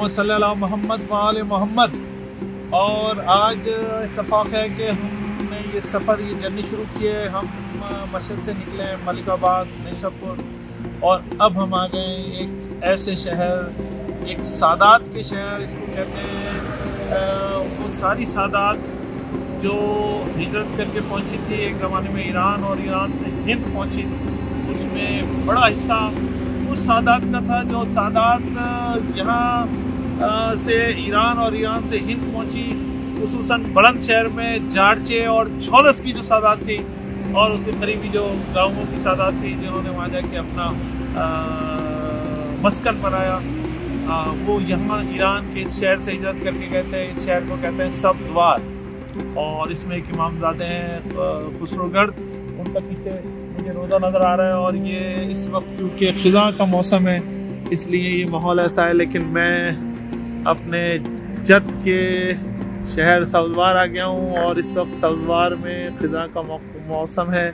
मोहम्मद वाल मोहम्मद और आज इतफाक़ है कि हमने ये सफ़र, ये जर्नी शुरू की है। हम मशद से निकले हैं, मलिकाबाद निशापुर और अब हम आ गए एक ऐसे शहर, एक सादात के शहर, इसको कहते हैं वो सारी सादात जो हिजरत करके पहुँची थी एक ज़माने में ईरान और ईरान से हिंद पहुँची, उसमें बड़ा हिस्सा उस सादात का था जो सादात यहाँ से ईरान और ईरान से हिंद पहुँची खसूस बुलंद शहर में जारचे और छोलस की जो सादात थी और उसके करीबी जो गाँवों की सादात थी जिन्होंने वहाँ जाके अपना मस्कन बनाया वो यहाँ ईरान के इस शहर से हिजरत करके गए थे। इस शहर को कहते हैं सब्जवार और इसमें एक इमामजादे हैं खुसरोगढ़। उनका पीछे मुझे रोज़ा नज़र आ रहा है और ये इस वक्त क्योंकि ख़ज़ा का मौसम है इसलिए ये माहौल ऐसा है। लेकिन मैं अपने जद के शहर सवलवार आ गया हूँ और इस वक्त सवलवार में ख़ज़ा का मौसम है।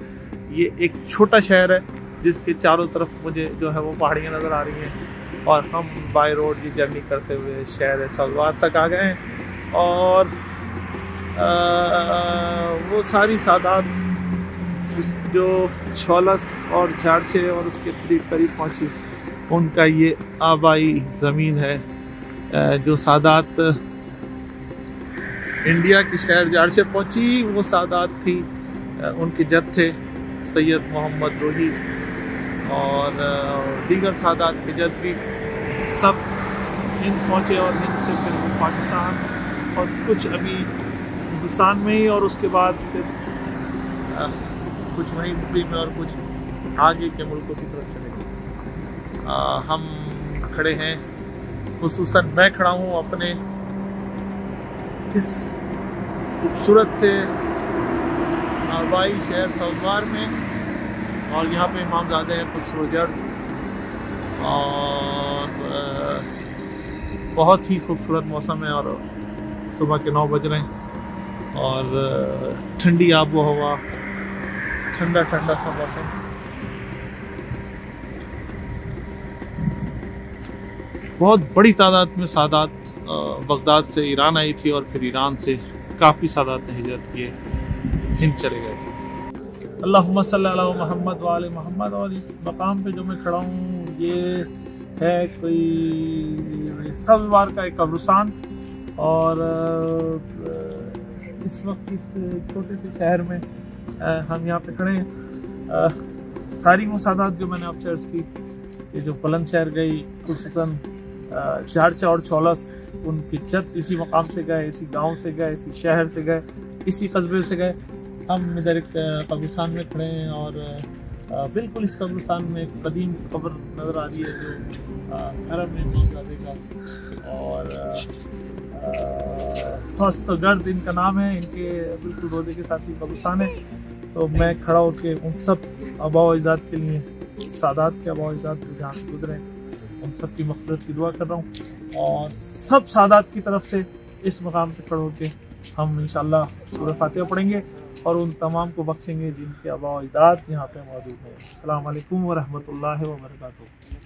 ये एक छोटा शहर है जिसके चारों तरफ़ मुझे जो है वो पहाड़ियाँ नज़र आ रही हैं। और हम बाई रोड की जर्नी करते हुए शहर सलवार तक आ गए हैं। और आ, वो सारी सादात जो छोलस और झारछे और उसके करीब करीब पहुँची, उनका ये आबाई ज़मीन है जो सादात, इंडिया के शहर जारचे पहुँची, वो सादात थी उनके जद थे, सैयद मोहम्मद रोही, और दीगर सादात के जद भी, सब हिंद पहुँचे और हिंद से फिर पाकिस्तान, और कुछ अभी हिंदुस्तान में ही और उसके बाद फिर कुछ वहीं यूपी में और कुछ आगे के मुल्कों की तरफ़ चले गए। हम खड़े हैं। खसूस मैं खड़ा हूँ अपने इस खूबसूरत से आबाई शहर सौदवार में। और यहाँ पे इमामजादे हैं खुसरो जर्द और बहुत ही खूबसूरत मौसम है और सुबह के नौ बज रहे हैं। और ठंडी आबो हवा ठंडा ठंडा सा मौसम। बहुत बड़ी तादाद में सादात बगदाद से ईरान आई थी और फिर ईरान से काफ़ी सादात ने हिजरत किए, हिंद चले गए थे। अल्लाह महमद वाल मोहम्मद और इस मकाम पे जो मैं खड़ा हूँ, ये है कोई सब्जवार का एक कब्रस्तान और इस वक्त इस छोटे से शहर में हम यहाँ पे खड़े हैं। सारी मसादात जो मैंने आपसे अर्ज़ की कि जो बुलंद शहर गई खसूसन चारचा और चौलस, उनकी जद इसी मकाम से गए, इसी गाँव से गए, इसी शहर से गए, इसी कस्बे से गए। हम इधर एक कब्रिस्तान में खड़े हैं और बिल्कुल इस कब्रिस्तान में एक कदीम कब्र नज़र आ रही है जो अरब में का। और फस्त गर्द इनका नाम है, इनके बिल्कुल रोज़े के साथ ही कब्रिस्तान है। तो मैं खड़ा होकर उन सब आबा अजदाद के लिए, सादात के आबा अजदाद जहाँ से गुजरे। उन सब की मफरत की दुआ कर रहा हूँ। और सब सादात की तरफ़ से इस मकाम पर खड़े होकर हम इंशाल्लाह सूर्य फातिहा पढ़ेंगे और उन तमाम को बख्शेंगे जिनके आबा अजदाद यहाँ पे मौजूद हैं। अल्लाम वरहमल वर्का